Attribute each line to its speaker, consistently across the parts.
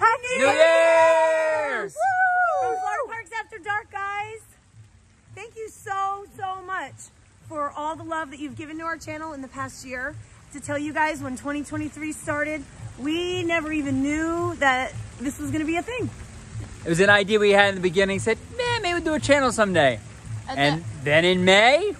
Speaker 1: Happy New,
Speaker 2: New Year's!
Speaker 1: From Florida Parks After Dark, guys. Thank you so, so much for all the love that you've given to our channel in the past year. To tell you guys, when 2023 started, we never even knew that this was going to be a thing.
Speaker 2: It was an idea we had in the beginning. Said, man, maybe we'll do a channel someday.
Speaker 3: And
Speaker 2: And then in May,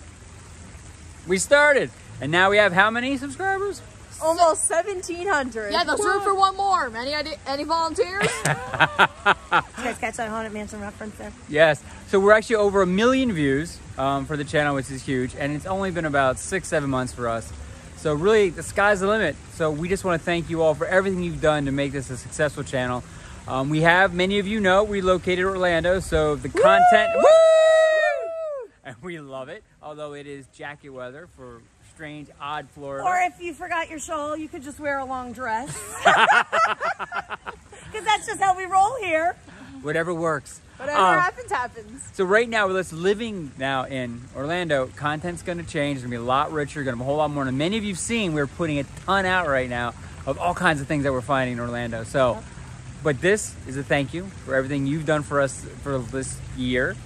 Speaker 2: we started. And now we have how many subscribers?
Speaker 4: Almost 1,700.
Speaker 3: Yeah, there's room for one more. Any idea, any volunteers?
Speaker 1: Did you guys catch that Haunted Mansion reference there?
Speaker 2: Yes. So we're actually over a million views um, for the channel, which is huge. And it's only been about six, seven months for us. So really, the sky's the limit. So we just want to thank you all for everything you've done to make this a successful channel. Um, we have, many of you know, we located Orlando. So the content, Woo! and we love it. Although it is jacket weather for strange, odd Florida.
Speaker 1: Or if you forgot your shawl, you could just wear a long dress. Because that's just how we roll here.
Speaker 2: Whatever works.
Speaker 4: Whatever
Speaker 2: Um,
Speaker 4: happens, happens.
Speaker 2: So right now, with us living now in Orlando, content's going to change. It's going to be a lot richer. Going to be a whole lot more. And many of you've seen we're putting a ton out right now of all kinds of things that we're finding in Orlando. So, but this is a thank you for everything you've done for us for this year,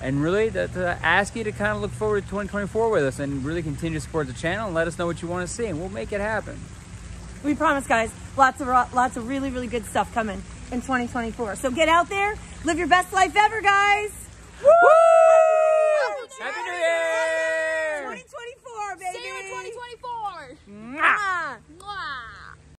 Speaker 2: and really to, to ask you to kind of look forward to 2024 with us and really continue to support the channel and let us know what you want to see, and we'll make it happen.
Speaker 1: We promise, guys, lots of lots of really, really good stuff coming in 2024. So get out there, live your best life ever, guys.
Speaker 2: Woo!